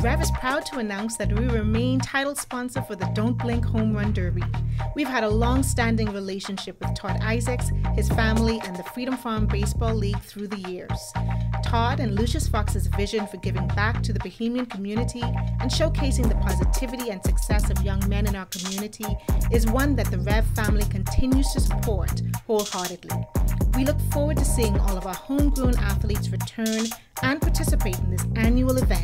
Rev is proud to announce that we remain title sponsor for the Don't Blink Home Run Derby. We've had a long standing relationship with Todd Isaacs, his family, and the Freedom Farm Baseball League through the years. Todd and Lucius Fox's vision for giving back to the Bahamian community and showcasing the positivity and success of young men in our community is one that the Rev family continues to support wholeheartedly. We look forward to seeing all of our homegrown athletes return and participate in this annual event